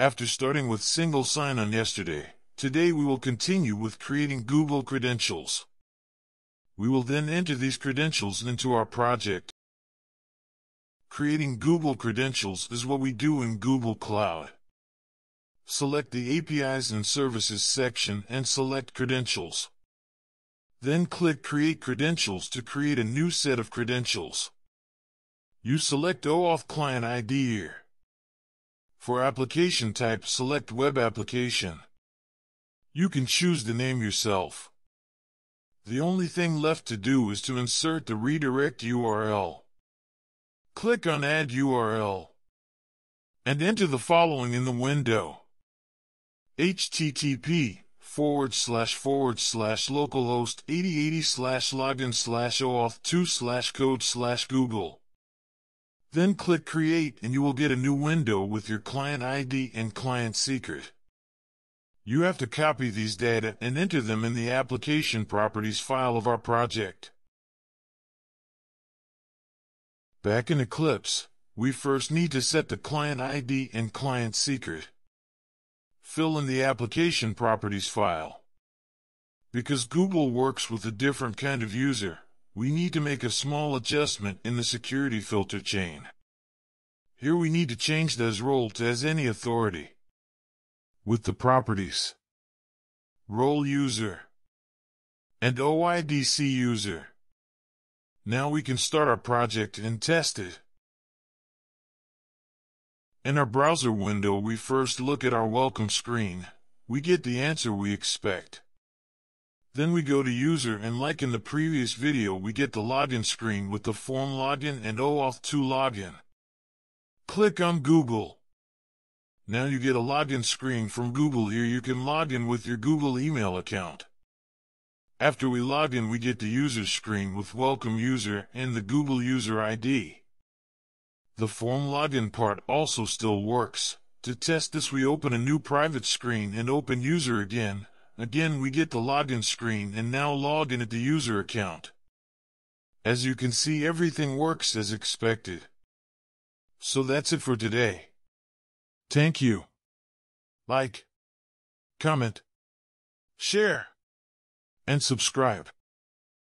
After starting with single sign-on yesterday, today we will continue with creating Google credentials. We will then enter these credentials into our project. Creating Google credentials is what we do in Google Cloud. Select the APIs and Services section and select Credentials. Then click Create Credentials to create a new set of credentials. You select OAuth Client ID here. For application type, select Web Application. You can choose the name yourself. The only thing left to do is to insert the redirect URL. Click on Add URL and enter the following in the window. http forward slash forward slash localhost 8080 slash login slash auth 2 slash code slash google. Then click create and you will get a new window with your client ID and client secret. You have to copy these data and enter them in the application properties file of our project. Back in Eclipse, we first need to set the client ID and client secret. Fill in the application properties file. Because Google works with a different kind of user, we need to make a small adjustment in the security filter chain. Here we need to change the hasRole to hasAnyAuthority. With the properties role user and OIDC user. Now we can start our project and test it. In our browser window we first look at our welcome screen. We get the answer we expect. Then we go to user and like in the previous video we get the login screen with the form login and OAuth 2 login. Click on Google. Now you get a login screen from Google here you can log in with your Google email account. After we log in we get the user screen with welcome user and the Google user ID. The form login part also still works. To test this we open a new private screen and open user again. Again we get the login screen and now log in at the user account. As you can see everything works as expected. So that's it for today. Thank you. Like, comment, share, and subscribe.